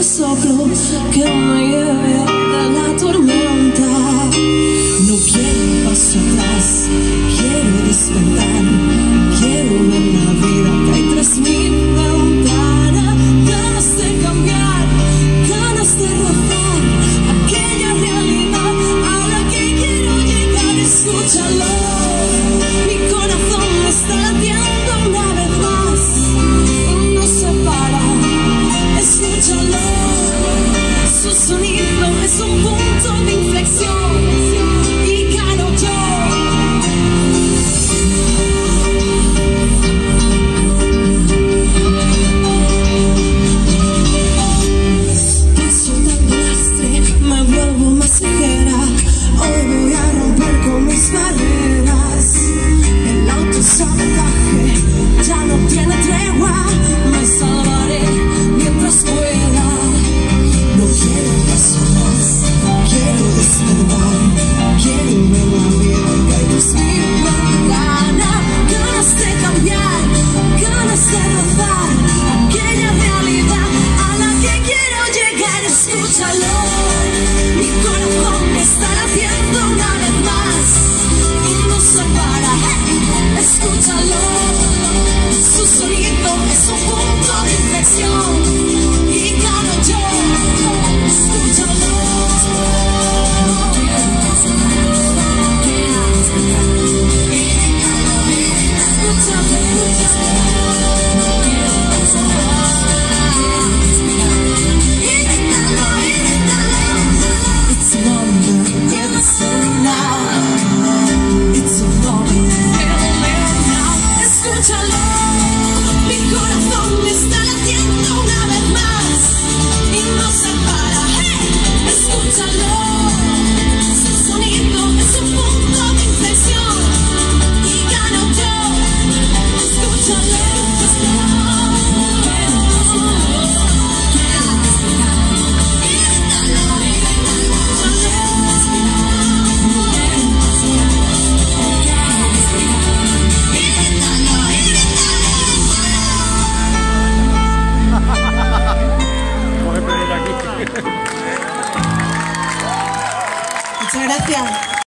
soplo que mueve. son punto di inflexione escúchalo. Mi corazón está latiendo una vez más y no se para. Escúchalo. Su sonido es un punto de inflexión. 对。